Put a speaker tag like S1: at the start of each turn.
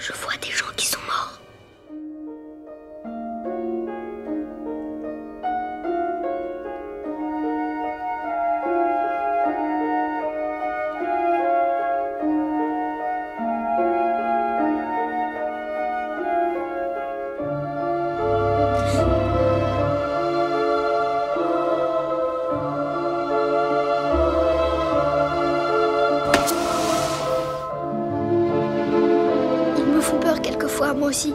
S1: Je vois des gens qui sont morts. Me font peur quelquefois, moi aussi.